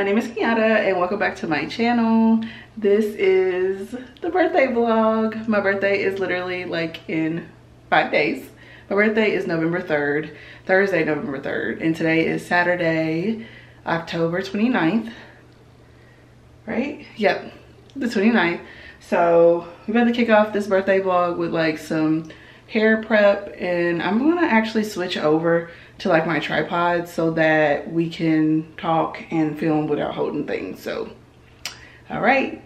my name is Ken'Yada and welcome back to my channel. This is the birthday vlog. My birthday is literally like in five days. My birthday is November 3rd, Thursday, November 3rd. And today is Saturday, October 29th, right? Yep, the 29th. So we're about to kick off this birthday vlog with like some hair prep and I'm gonna actually switch over to like my tripod so that we can talk and film without holding things. So, all right.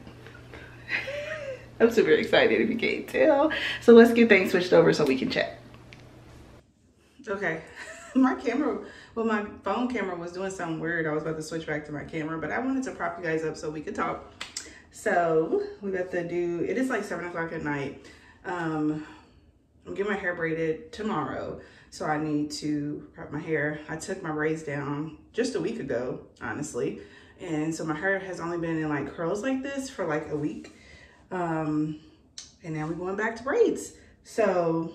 I'm super excited if you can't tell. So let's get things switched over so we can chat. Okay, my camera, well my phone camera was doing something weird. I was about to switch back to my camera, but I wanted to prop you guys up so we could talk. So we got to do, it is like seven o'clock at night. Um, I'm getting my hair braided tomorrow. So I need to prep my hair. I took my braids down just a week ago, honestly. And so my hair has only been in like curls like this for like a week. Um, and now we're going back to braids. So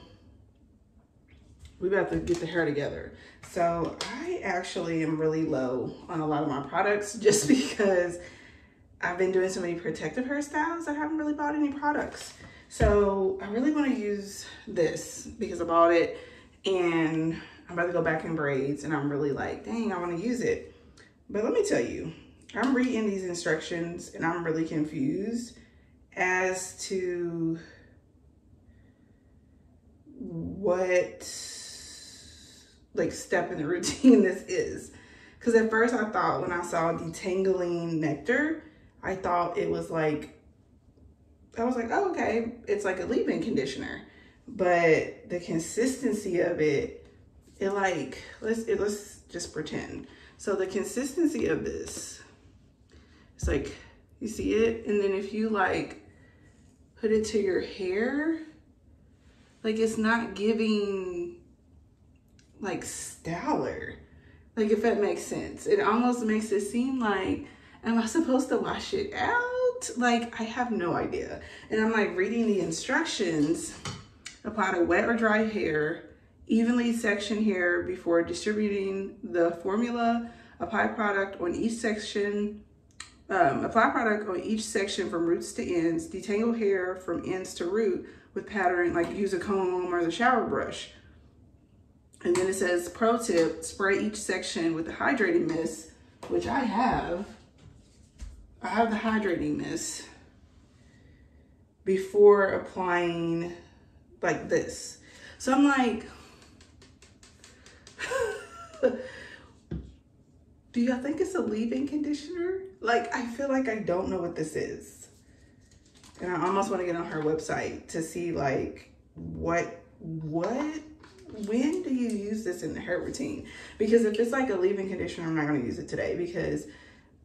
we about to get the hair together. So I actually am really low on a lot of my products just because I've been doing so many protective hairstyles. I haven't really bought any products. So I really want to use this because I bought it and I'm about to go back in braids and I'm really like, dang, I want to use it. But let me tell you, I'm reading these instructions and I'm really confused as to what like step in the routine this is. Because at first I thought when I saw detangling nectar, I thought it was like, I was like, oh, okay, it's like a leave-in conditioner but the consistency of it, it like, let's, it, let's just pretend. So the consistency of this, it's like, you see it? And then if you like put it to your hair, like it's not giving like stellar. Like if that makes sense. It almost makes it seem like, am I supposed to wash it out? Like I have no idea. And I'm like reading the instructions Apply to wet or dry hair. Evenly section hair before distributing the formula. Apply product on each section. Um, apply product on each section from roots to ends. Detangle hair from ends to root with pattern, like use a comb or the shower brush. And then it says, pro tip, spray each section with the hydrating mist, which I have. I have the hydrating mist before applying like this. So I'm like, do y'all think it's a leave-in conditioner? Like, I feel like I don't know what this is. And I almost want to get on her website to see like, what, what, when do you use this in the hair routine? Because if it's like a leave-in conditioner, I'm not going to use it today because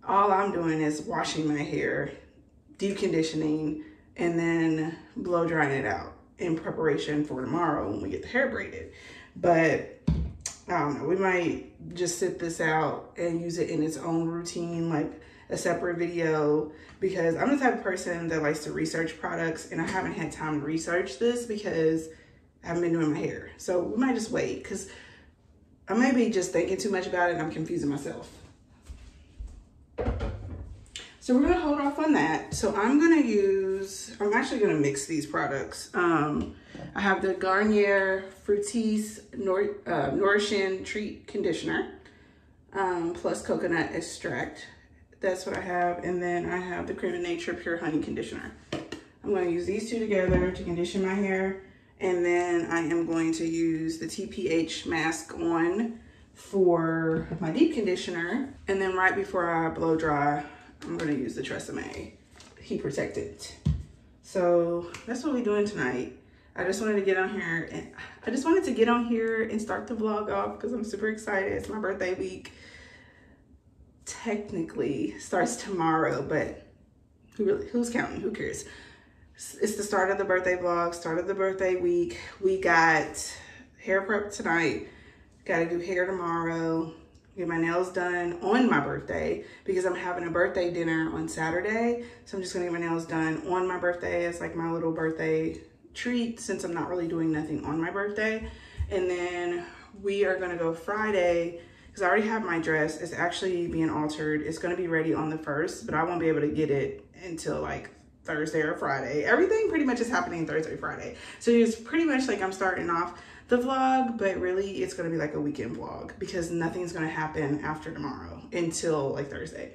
all I'm doing is washing my hair, deep conditioning, and then blow drying it out in preparation for tomorrow when we get the hair braided. But I don't know, we might just sit this out and use it in its own routine, like a separate video, because I'm the type of person that likes to research products and I haven't had time to research this because I haven't been doing my hair. So we might just wait because I may be just thinking too much about it and I'm confusing myself. So we're gonna hold off on that. So I'm gonna use, I'm actually gonna mix these products. Um, I have the Garnier Fructis Nour uh, Nourishing Treat Conditioner um, plus coconut extract. That's what I have. And then I have the Creme of Nature Pure Honey Conditioner. I'm gonna use these two together to condition my hair. And then I am going to use the TPH mask on for my deep conditioner. And then right before I blow dry, I'm gonna use the Tresemme Heat Protected. So that's what we're doing tonight. I just wanted to get on here and I just wanted to get on here and start the vlog off because I'm super excited. It's my birthday week. Technically starts tomorrow, but who really, who's counting? Who cares? It's the start of the birthday vlog, start of the birthday week. We got hair prep tonight. Got to do hair tomorrow get my nails done on my birthday because I'm having a birthday dinner on Saturday. So I'm just gonna get my nails done on my birthday as like my little birthday treat since I'm not really doing nothing on my birthday. And then we are gonna go Friday because I already have my dress. It's actually being altered. It's to be ready on the 1st, but I won't be able to get it until like Thursday or Friday. Everything pretty much is happening Thursday, Friday. So it's pretty much like I'm starting off the vlog, but really it's gonna be like a weekend vlog because nothing's gonna happen after tomorrow until like Thursday.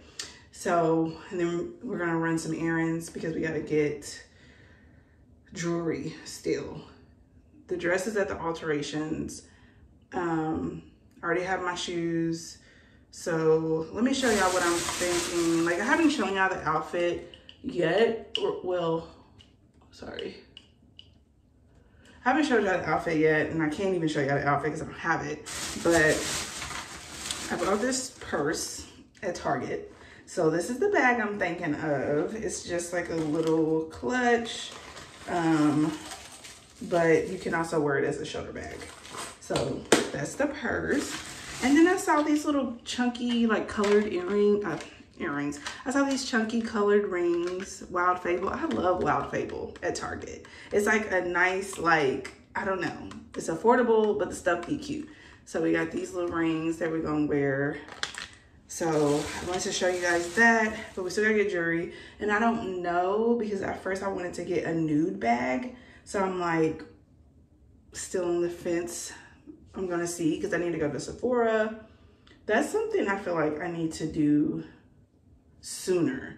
So, and then we're gonna run some errands because we gotta get jewelry still. The dress is at the alterations. Um, I already have my shoes. So let me show y'all what I'm thinking. Like I haven't shown y'all the outfit yet. Well, sorry. I haven't showed y'all the outfit yet, and I can't even show y'all the outfit because I don't have it. But I bought this purse at Target. So this is the bag I'm thinking of. It's just like a little clutch, um, but you can also wear it as a shoulder bag. So that's the purse. And then I saw these little chunky, like colored earring, uh, earrings. I saw these chunky colored rings, Wild Fable. I love Wild Fable at Target. It's like a nice, like, I don't know. It's affordable, but the stuff be cute. So we got these little rings that we're gonna wear. So I wanted to show you guys that, but we still gotta get jewelry. And I don't know, because at first I wanted to get a nude bag. So I'm like, still on the fence. I'm gonna see, because I need to go to Sephora. That's something I feel like I need to do sooner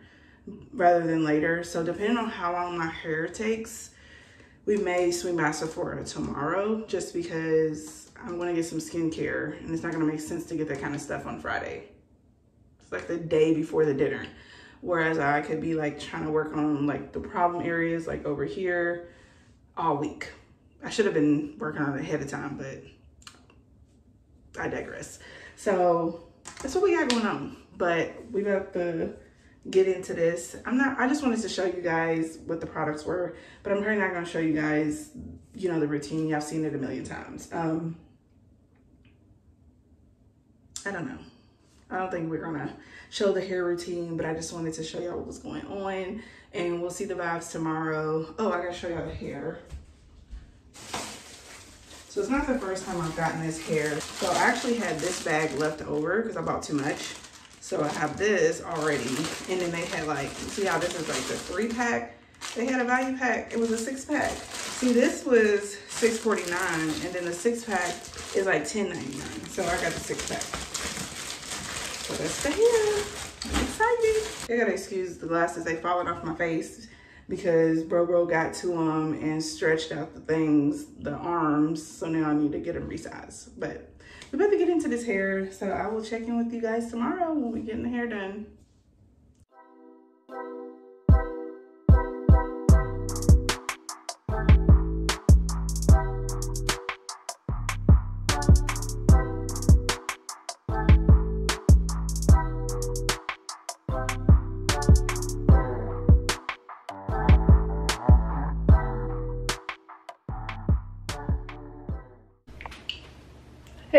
rather than later. So depending on how long my hair takes, we may swing by Sephora tomorrow just because I'm gonna get some skincare and it's not gonna make sense to get that kind of stuff on Friday. It's like the day before the dinner. Whereas I could be like trying to work on like the problem areas like over here all week. I should have been working on it ahead of time, but I digress. So that's what we got going on but we got to get into this. I'm not, I just wanted to show you guys what the products were, but I'm probably not to show you guys, you know, the routine. Y'all seen it a million times. Um, I don't know. I don't think we're gonna show the hair routine, but I just wanted to show y'all what was going on and we'll see the vibes tomorrow. Oh, I gotta show y'all the hair. So it's not the first time I've gotten this hair. So I actually had this bag left over because I bought too much. So I have this already. And then they had like, see how this is like the three pack? They had a value pack. It was a six pack. See, this was $6.49 and then the six pack is like $10.99. So I got the six pack. So that's the hair. I'm excited. I gotta excuse the glasses. They falling off my face because bro bro got to them and stretched out the things, the arms. So now I need to get them resized. But we better get into this hair. So I will check in with you guys tomorrow when we get the hair done.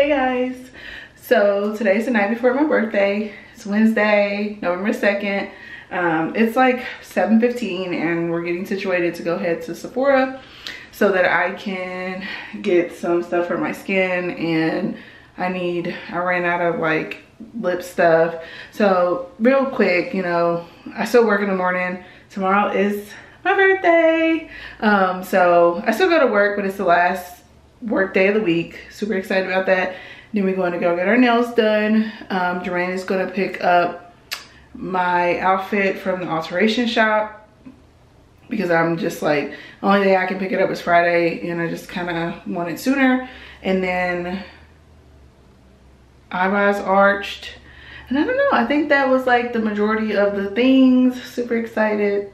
Hey guys, so today's the night before my birthday. It's Wednesday, November 2nd. Um, it's like 7.15 and we're getting situated to go head to Sephora so that I can get some stuff for my skin and I need, I ran out of like lip stuff. So real quick, you know, I still work in the morning. Tomorrow is my birthday. Um, so I still go to work, but it's the last work day of the week. Super excited about that. Then we're going to go get our nails done. Um, is going to pick up my outfit from the alteration shop because I'm just like, only day I can pick it up is Friday and I just kind of want it sooner. And then eyebrows arched. And I don't know, I think that was like the majority of the things. Super excited.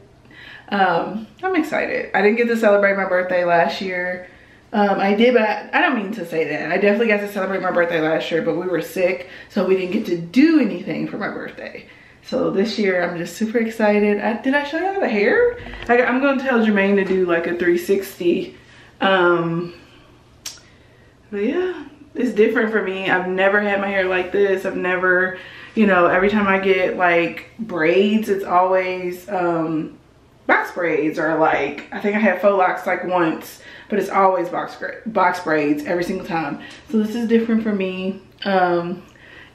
Um, I'm excited. I didn't get to celebrate my birthday last year. Um, I did, but I, I, don't mean to say that. I definitely got to celebrate my birthday last year, but we were sick, so we didn't get to do anything for my birthday. So this year, I'm just super excited. I, did I show you the hair? I, am going to tell Jermaine to do like a 360. Um, but yeah, it's different for me. I've never had my hair like this. I've never, you know, every time I get like braids, it's always um, box braids or like, I think I had faux locks like once but it's always box, box braids every single time. So this is different for me. Um,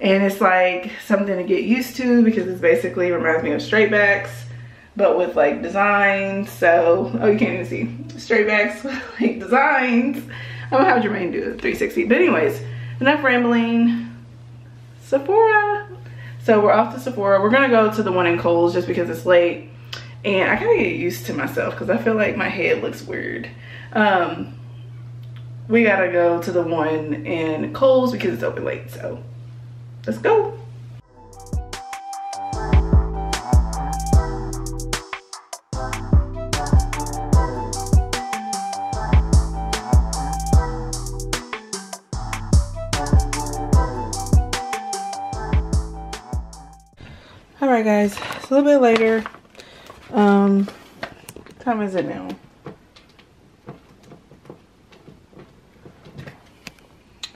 And it's like something to get used to because it's basically reminds me of straight backs, but with like designs. So, oh, you can't even see straight backs with like designs. I'm gonna have Jermaine do a 360. But anyways, enough rambling. Sephora. So we're off to Sephora. We're gonna go to the one in Kohl's just because it's late. And I kind of get used to myself because I feel like my head looks weird. Um, we gotta go to the one in Kohl's because it's open late. So let's go. All right, guys, it's a little bit later. Um, time is it now?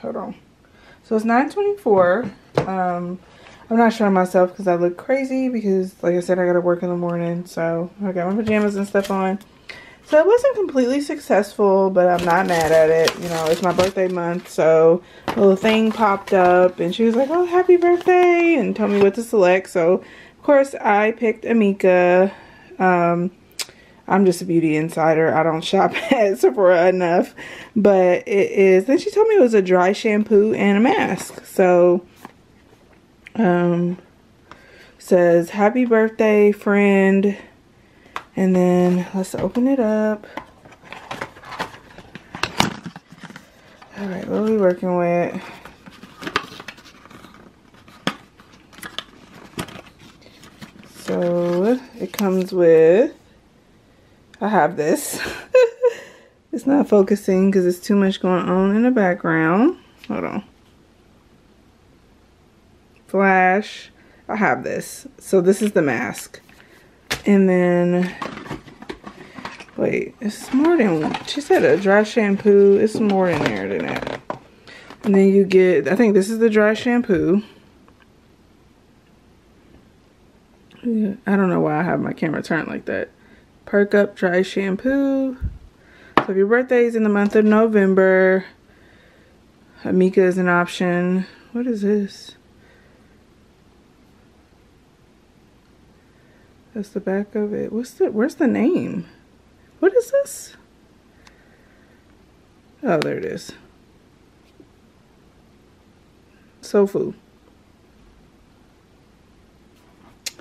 Hold on. So it's 9.24. Um, I'm not showing myself because I look crazy because, like I said, I got to work in the morning. So I got my pajamas and stuff on. So it wasn't completely successful, but I'm not mad at it. You know, it's my birthday month, so a little thing popped up, and she was like, oh, happy birthday, and told me what to select. So, of course, I picked Amika. Um, I'm just a beauty insider. I don't shop at Sephora enough. But it is, then she told me it was a dry shampoo and a mask. So, um, says, happy birthday, friend. And then let's open it up. All right, what are we working with? So it comes with, I have this. it's not focusing because it's too much going on in the background. Hold on. Flash. I have this. So this is the mask. And then, wait, it's more than, she said a dry shampoo. It's more in there than that. And then you get, I think this is the dry shampoo. I don't know why I have my camera turned like that. Perk Up Dry Shampoo. So if your birthday is in the month of November, Amika is an option. What is this? That's the back of it. What's the, where's the name? What is this? Oh, there it is. Sofu.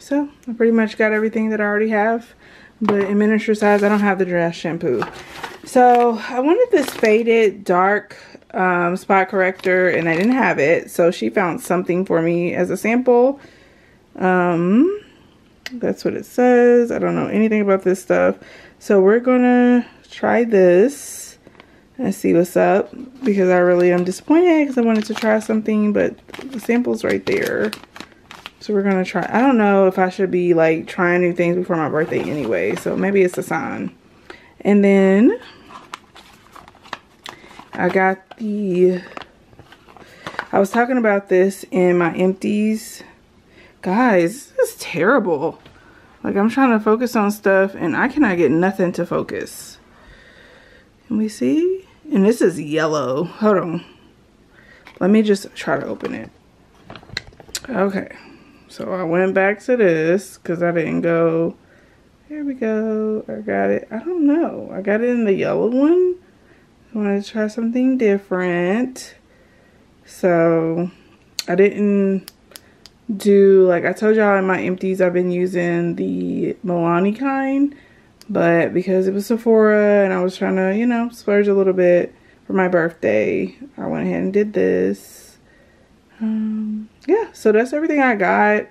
So, I pretty much got everything that I already have. But in miniature size, I don't have the dress shampoo. So, I wanted this faded dark um, spot corrector, and I didn't have it. So, she found something for me as a sample. Um, that's what it says. I don't know anything about this stuff. So we're gonna try this and see what's up because I really am disappointed because I wanted to try something but the sample's right there. So we're gonna try. I don't know if I should be like trying new things before my birthday anyway. So maybe it's a sign. And then I got the, I was talking about this in my empties Guys, this is terrible. Like I'm trying to focus on stuff and I cannot get nothing to focus. Can we see? And this is yellow. Hold on. Let me just try to open it. Okay. So I went back to this because I didn't go. Here we go. I got it. I don't know. I got it in the yellow one. I wanted to try something different. So I didn't do like I told y'all in my empties I've been using the Milani kind but because it was Sephora and I was trying to you know splurge a little bit for my birthday I went ahead and did this um, yeah so that's everything I got.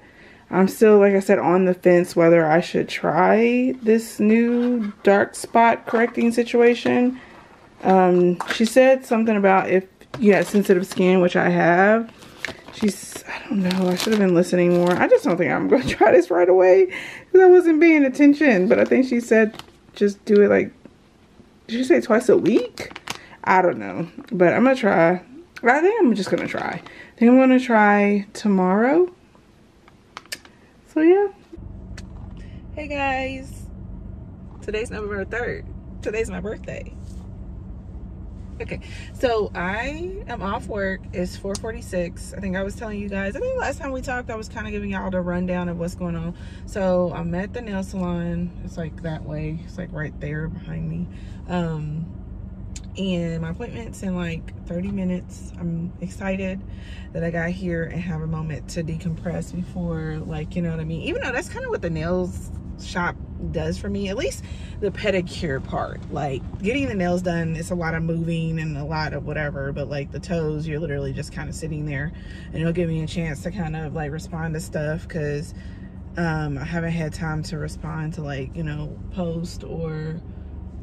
I'm still like I said on the fence whether I should try this new dark spot correcting situation. Um, she said something about if you have sensitive skin which I have. She's i don't know i should have been listening more. I just don't think i'm gonna try this right away because i wasn't paying attention. But i think she said just do it like did she say twice a week? I don't know but i'm gonna try. I think i'm just gonna try. i think i'm gonna try tomorrow so yeah hey guys today's november 3rd today's my birthday Okay, so I am off work. It's 4:46. I think I was telling you guys. I think last time we talked, I was kind of giving y'all the rundown of what's going on. So I'm at the nail salon. It's like that way. It's like right there behind me. Um, and my appointment's in like 30 minutes. I'm excited that I got here and have a moment to decompress before, like, you know what I mean. Even though that's kind of what the nails shop does for me at least the pedicure part like getting the nails done it's a lot of moving and a lot of whatever but like the toes you're literally just kind of sitting there and it'll give me a chance to kind of like respond to stuff because um, I haven't had time to respond to like you know post or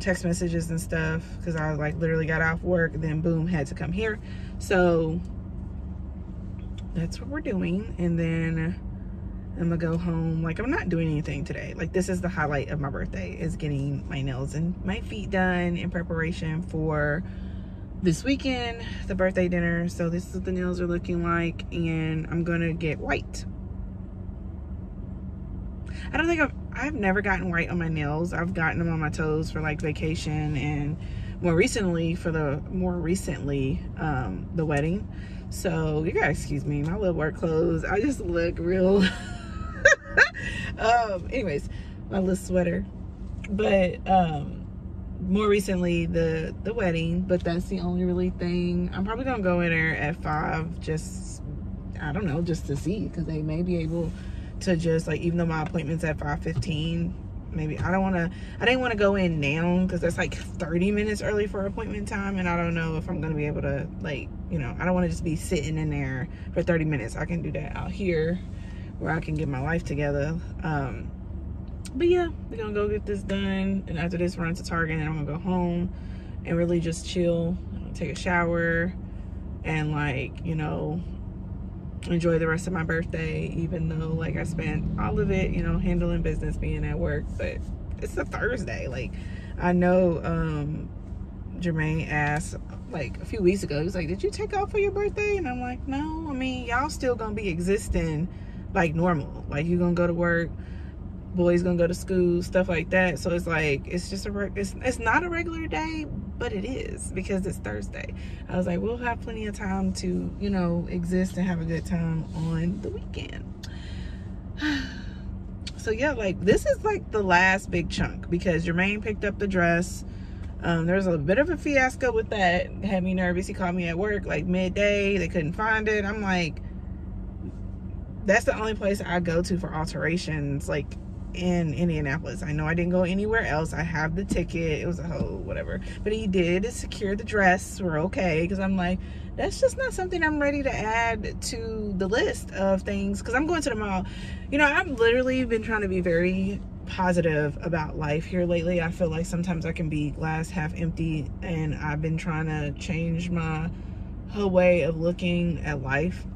text messages and stuff because I like literally got off work then boom had to come here so that's what we're doing and then I'm gonna go home. Like I'm not doing anything today. Like this is the highlight of my birthday is getting my nails and my feet done in preparation for this weekend, the birthday dinner. So this is what the nails are looking like and I'm gonna get white. I don't think I've, I've never gotten white on my nails. I've gotten them on my toes for like vacation and more recently for the more recently um the wedding so you guys excuse me my little work clothes i just look real um, anyways, my little sweater. But um, more recently, the the wedding. But that's the only really thing. I'm probably gonna go in there at five. Just I don't know, just to see because they may be able to just like even though my appointment's at 5:15 maybe I don't want to I didn't want to go in now because that's like 30 minutes early for appointment time and I don't know if I'm gonna be able to like you know I don't want to just be sitting in there for 30 minutes I can do that out here where I can get my life together. Um, but yeah, we're gonna go get this done. And after this, run to Target and I'm gonna go home and really just chill, take a shower, and like, you know, enjoy the rest of my birthday, even though like I spent all of it, you know, handling business, being at work. But it's a Thursday. Like, I know um Jermaine asked like a few weeks ago, he was like, Did you take off for your birthday? And I'm like, No, I mean, y'all still gonna be existing like normal. Like you're gonna go to work, boys gonna go to school, stuff like that. So it's like it's just a it's it's not a regular day, but it is because it's Thursday. I was like, we'll have plenty of time to you know exist and have a good time on the weekend. so yeah, like this is like the last big chunk because Jermaine picked up the dress. Um, there was a bit of a fiasco with that. Had me nervous. He called me at work like midday. They couldn't find it. I'm like, that's the only place I go to for alterations, like in Indianapolis. I know I didn't go anywhere else. I have the ticket. It was a whole whatever. But he did secure the dress. We're okay. Because I'm like, that's just not something I'm ready to add to the list of things. Because I'm going to the mall. You know, I've literally been trying to be very positive about life here lately. I feel like sometimes I can be glass half empty. And I've been trying to change my whole way of looking at life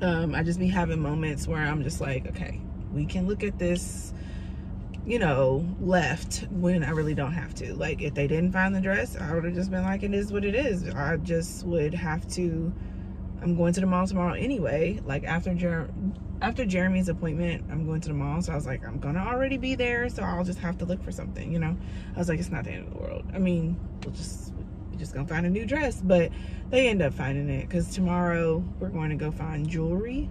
um, I just be having moments where I'm just like, okay, we can look at this, you know, left when I really don't have to. Like, if they didn't find the dress, I would have just been like, it is what it is. I just would have to. I'm going to the mall tomorrow anyway. Like after Jer after Jeremy's appointment, I'm going to the mall. So I was like, I'm gonna already be there, so I'll just have to look for something, you know. I was like, it's not the end of the world. I mean, we'll just we're just gonna find a new dress, but they end up finding it because tomorrow we're going to go find jewelry.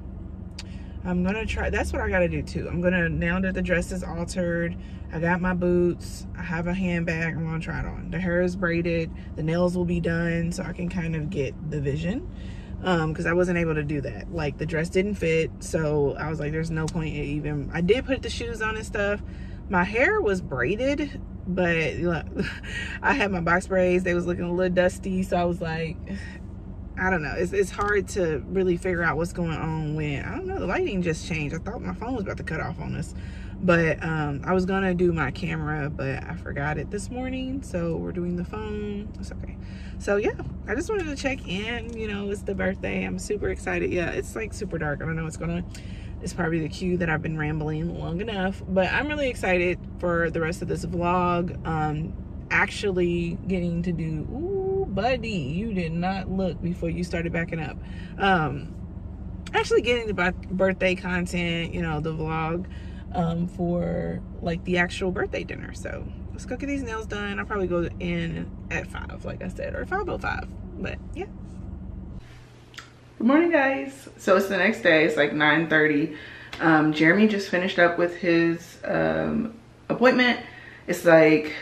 I'm gonna try, that's what I gotta do too. I'm gonna, now that the dress is altered, I got my boots, I have a handbag, I'm gonna try it on. The hair is braided, the nails will be done so I can kind of get the vision um because i wasn't able to do that like the dress didn't fit so i was like there's no point even i did put the shoes on and stuff my hair was braided but look, I had my box braids. They was looking a little dusty. So I was like, I don't know. It's, it's hard to really figure out what's going on when, I don't know, the lighting just changed. I thought my phone was about to cut off on us. But um, I was going to do my camera, but I forgot it this morning. So we're doing the phone. It's okay. So yeah, I just wanted to check in. You know, it's the birthday. I'm super excited. Yeah, it's like super dark. I don't know what's going on It's probably the cue that I've been rambling long enough. But I'm really excited for the rest of this vlog. Um, actually getting to do, ooh, buddy, you did not look before you started backing up. Um, actually getting the birthday content, you know, the vlog um, for like the actual birthday dinner. So let's go get these nails done. I'll probably go in at 5, like I said, or 5.05. But yeah. Good morning, guys. So it's the next day. It's like 9.30. Um, Jeremy just finished up with his um, appointment. It's like,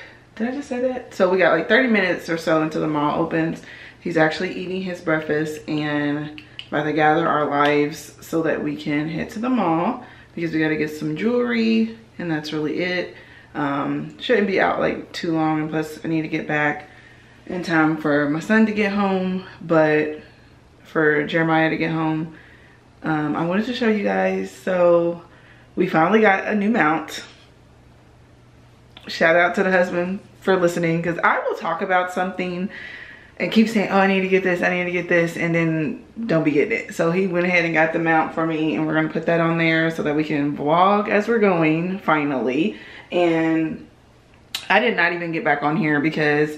did I just say that? So we got like 30 minutes or so until the mall opens. He's actually eating his breakfast and about to gather our lives so that we can head to the mall because we got to get some jewelry and that's really it. Um, shouldn't be out like too long and plus I need to get back in time for my son to get home but for Jeremiah to get home um, I wanted to show you guys so we finally got a new mount shout out to the husband for listening because I will talk about something and keep saying, oh, I need to get this, I need to get this, and then don't be getting it. So he went ahead and got the mount for me, and we're gonna put that on there so that we can vlog as we're going, finally. And I did not even get back on here because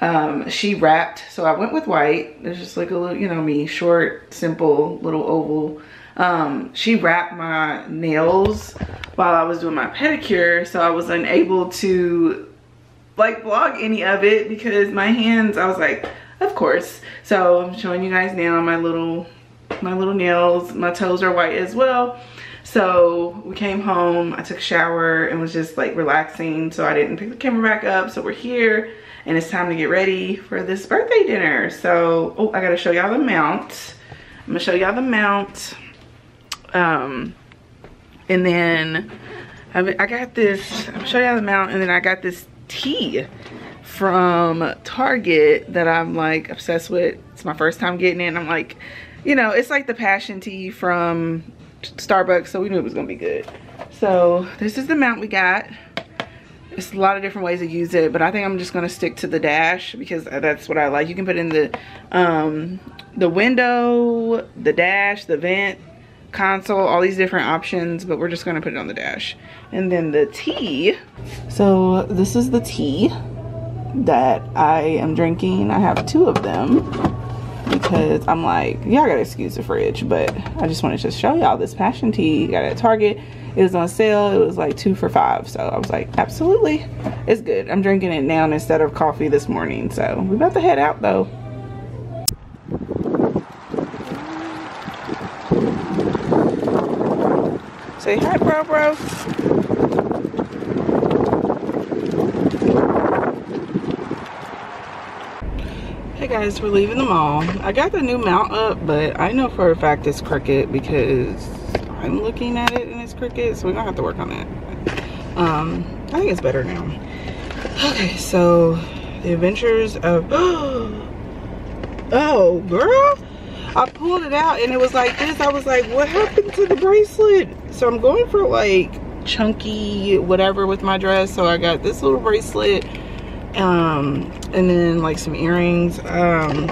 um, she wrapped, so I went with white. There's just like a little, you know me, short, simple, little oval. Um, she wrapped my nails while I was doing my pedicure, so I was unable to like vlog any of it because my hands, I was like, of course. So I'm showing you guys now my little, my little nails. My toes are white as well. So we came home, I took a shower and was just like relaxing. So I didn't pick the camera back up. So we're here and it's time to get ready for this birthday dinner. So, oh, I gotta show y'all the mount. I'm gonna show y'all the mount. Um, and then I, I got this, I'll show y'all the mount and then I got this tea from Target that I'm like obsessed with. It's my first time getting it. I'm like, you know, it's like the passion tea from Starbucks. So we knew it was gonna be good. So this is the mount we got. It's a lot of different ways to use it, but I think I'm just gonna stick to the dash because that's what I like. You can put in the um, the window, the dash, the vent, console, all these different options, but we're just gonna put it on the dash. And then the tea. So this is the tea that I am drinking. I have two of them because I'm like, y'all gotta excuse the fridge, but I just wanted to show y'all this passion tea. Got it at Target. It was on sale. It was like two for five. So I was like, absolutely, it's good. I'm drinking it now instead of coffee this morning. So we about to head out though. Say hi, bro, bro. Hey guys, we're leaving the mall. I got the new mount up, but I know for a fact it's crooked because I'm looking at it and it's crooked, so we're gonna have to work on that. Um, I think it's better now. Okay, so the adventures of oh girl I pulled it out and it was like this. I was like, what happened to the bracelet? So I'm going for like chunky whatever with my dress. So I got this little bracelet um, and then like some earrings. Um,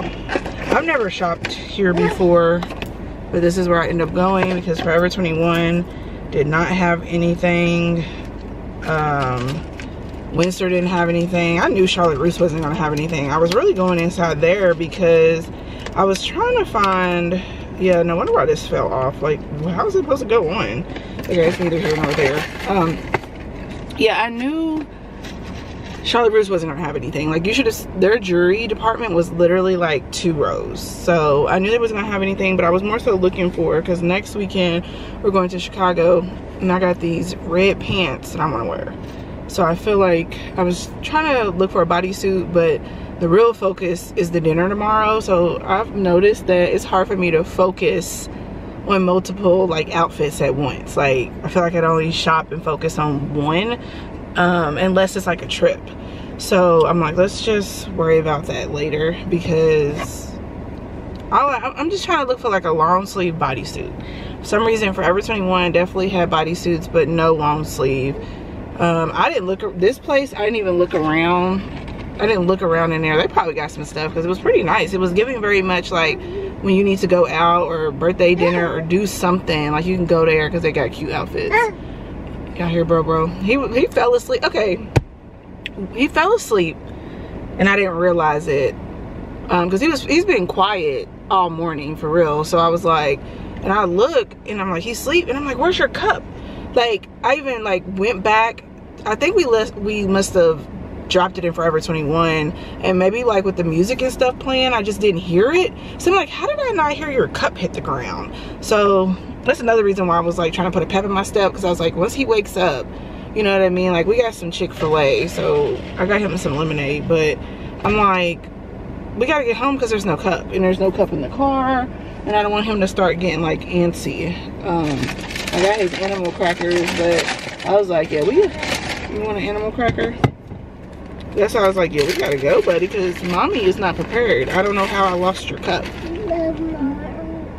I've never shopped here before, but this is where I end up going because Forever 21 did not have anything. Um, Windsor didn't have anything. I knew Charlotte Russe wasn't gonna have anything. I was really going inside there because I was trying to find, yeah, no wonder why this fell off. Like, how is it supposed to go on? Okay, it's neither here nor there. Um, yeah, I knew Charlotte Russe wasn't gonna have anything. Like, you should have, their jury department was literally like two rows. So I knew they wasn't gonna have anything, but I was more so looking for, because next weekend we're going to Chicago and I got these red pants that I wanna wear. So I feel like I was trying to look for a bodysuit, but the real focus is the dinner tomorrow so i've noticed that it's hard for me to focus on multiple like outfits at once. Like i feel like i'd only shop and focus on one um, unless it's like a trip. So i'm like let's just worry about that later because i i'm just trying to look for like a long sleeve bodysuit. For some reason forever 21 definitely had bodysuits but no long sleeve. Um, i didn't look this place i didn't even look around I didn't look around in there. They probably got some stuff because it was pretty nice. It was giving very much like when you need to go out or birthday dinner or do something. Like you can go there because they got cute outfits. Got here, bro, bro. He he fell asleep. Okay, he fell asleep, and I didn't realize it because um, he was he's been quiet all morning for real. So I was like, and I look and I'm like, he's asleep, and I'm like, where's your cup? Like I even like went back. I think we left. We must have dropped it in Forever 21 and maybe like with the music and stuff playing, I just didn't hear it. So I'm like, how did I not hear your cup hit the ground? So that's another reason why I was like trying to put a pep in my step because I was like, once he wakes up, you know what I mean? Like we got some Chick-fil-A, so I got him some lemonade, but I'm like, we gotta get home because there's no cup and there's no cup in the car and I don't want him to start getting like antsy. Um, I got his animal crackers, but I was like, yeah, we, you want an animal cracker? That's why I was like, yeah, we gotta go, buddy, because mommy is not prepared. I don't know how I lost your cup.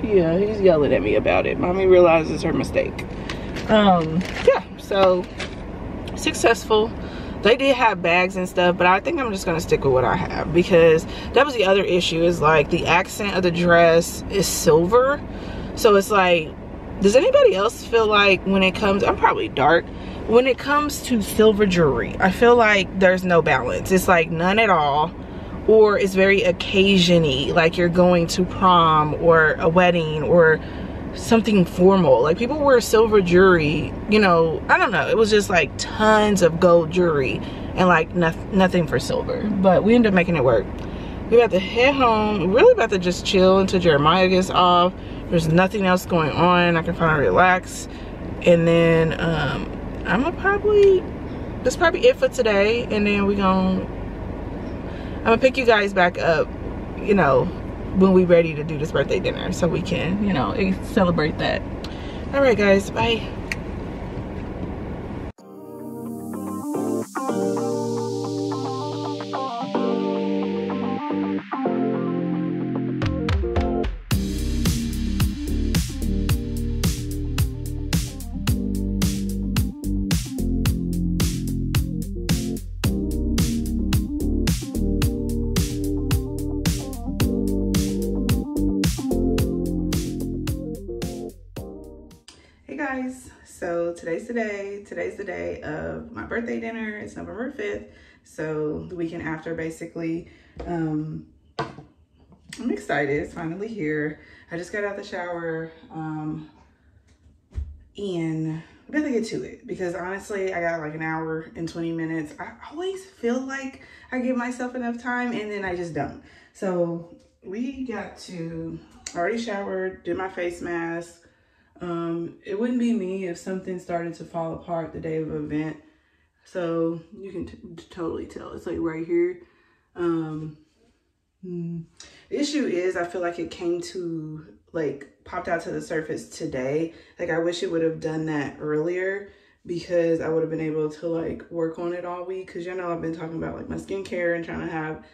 Yeah, he's yelling at me about it. Mommy realizes her mistake. Um, yeah, so successful. They did have bags and stuff, but I think I'm just gonna stick with what I have because that was the other issue is like the accent of the dress is silver. So it's like, does anybody else feel like when it comes, I'm probably dark, when it comes to silver jewelry, I feel like there's no balance. It's like none at all or it's very occasiony like you're going to prom or a wedding or something formal. Like people wear silver jewelry you know i don't know. It was just like tons of gold jewelry and like no nothing for silver. But we ended up making it work. We about to head home. We're really about to just chill until jeremiah gets off. There's nothing else going on. I can finally relax. And then um i'm gonna probably that's probably it for today and then we gonna I'm gonna pick you guys back up, you know, when we ready to do this birthday dinner so we can, you know, celebrate that. All right, guys, bye. Today's the day of my birthday dinner. It's November 5th. So the weekend after, basically. Um, I'm excited. It's finally here. I just got out the shower. Um, and I'm gonna get to it because honestly, I got like an hour and 20 minutes. I always feel like I give myself enough time and then I just don't. So we got to I already showered, did my face mask, um, it wouldn't be me if something started to fall apart the day of an event. So you can totally tell. It's like right here. Um, hmm. the issue is I feel like it came to like popped out to the surface today. Like I wish it would have done that earlier because I would have been able to like work on it all week. Cause you know, I've been talking about like my skincare and trying to have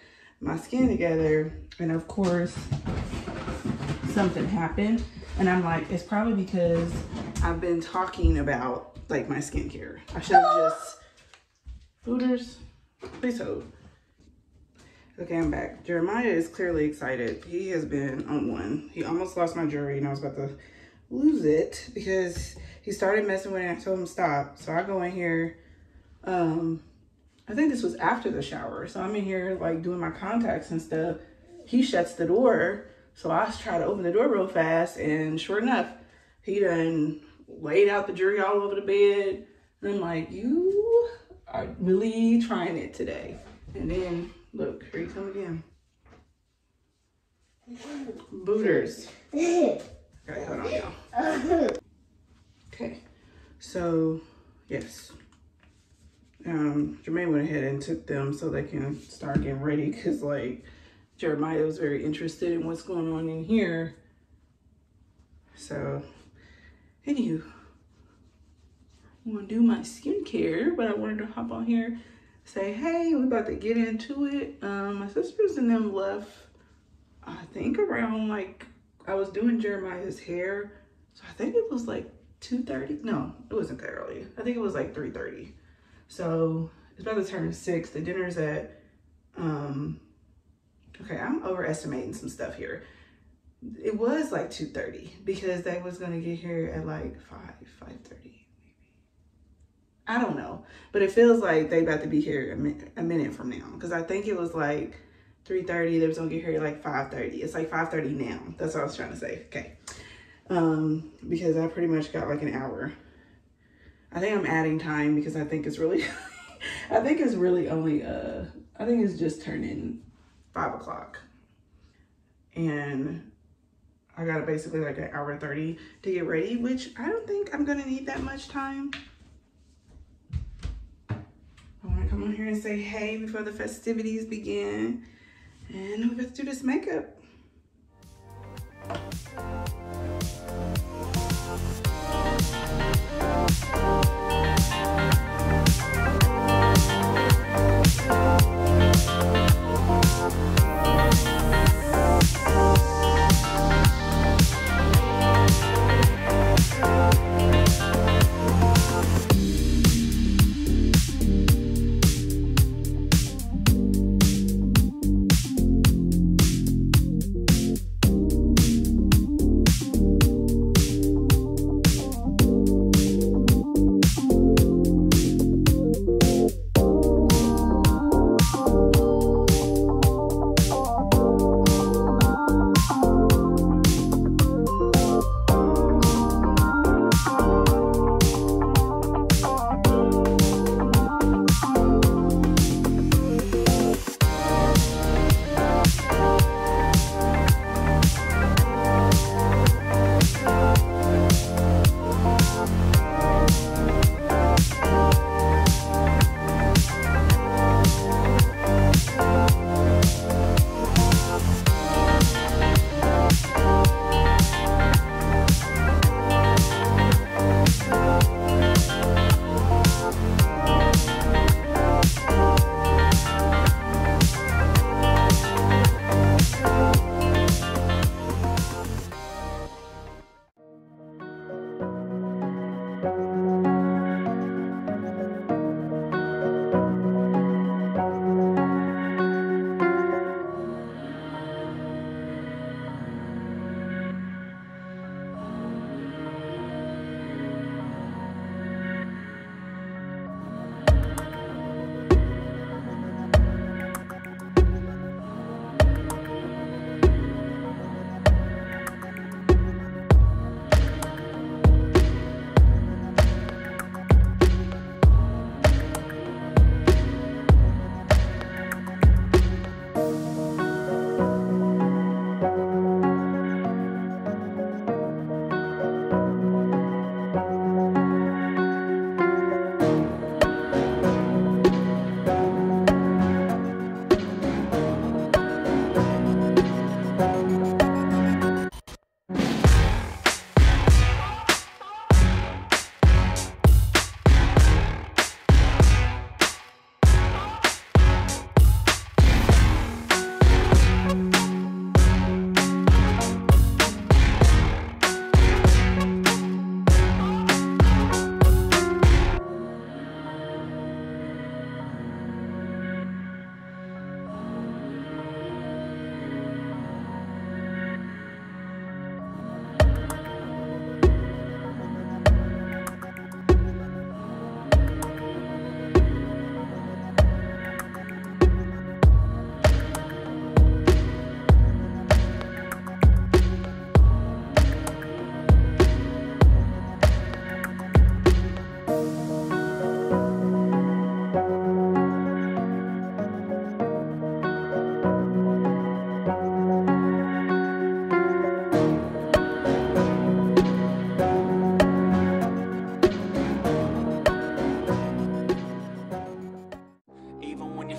my skin together. And of course, something happened. And I'm like, it's probably because I've been talking about like my skincare. I should have just, Booters, please hold. Okay, I'm back. Jeremiah is clearly excited. He has been on one. He almost lost my jewelry and I was about to lose it because he started messing with it I told him stop. So I go in here, um, I think this was after the shower. So I'm in here like doing my contacts and stuff. He shuts the door so I try to open the door real fast and sure enough, he done laid out the jury all over the bed. And I'm like, you are really trying it today. And then look, here you come again. Booters. Okay, hold on y'all. Okay, so yes. Um, Jermaine went ahead and took them so they can start getting ready because like Jeremiah was very interested in what's going on in here. So, anywho, I'm gonna do my skincare, but I wanted to hop on here, say, hey, we're about to get into it. Um, my sisters and them left, I think around like, I was doing Jeremiah's hair. So I think it was like 2.30. No, it wasn't that early. I think it was like 3.30. So it's about to turn six. The dinner's at um, Okay, I'm overestimating some stuff here. It was like 2.30 because they was to get here at like 5, 5.30 maybe. I don't know. But it feels like they about to be here a, a minute from now. Because I think it was like 3.30. They was to get here at like 5.30. It's like 5.30 now. That's what I was trying to say. Okay. Um, because I pretty much got like an hour. I think I'm adding time because I think it's really... I think it's really only uh I think it's just turning five o'clock. And I got basically like an hour 30 to get ready, which I don't think I'm gonna need that much time. I wanna come on here and say hey before the festivities begin. And we got to do this makeup.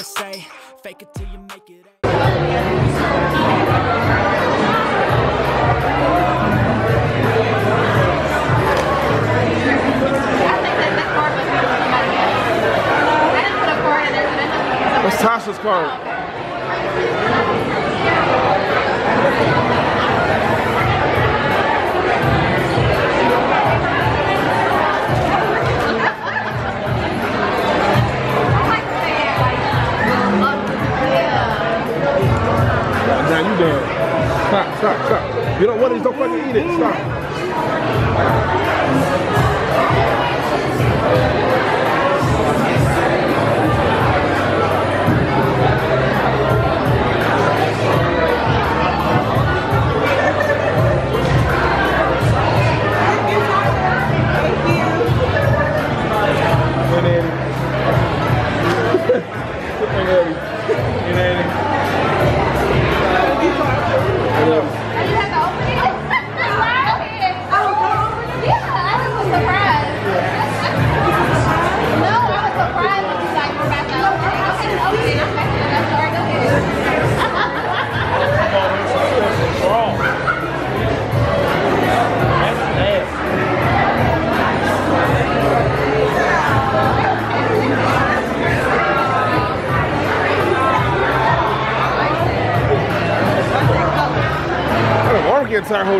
that's why say, fake it till you make it. That's Tasha's card. Stop, stop, stop. You don't want it, don't fucking eat it. Stop.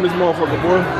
on this motherfucker, boy.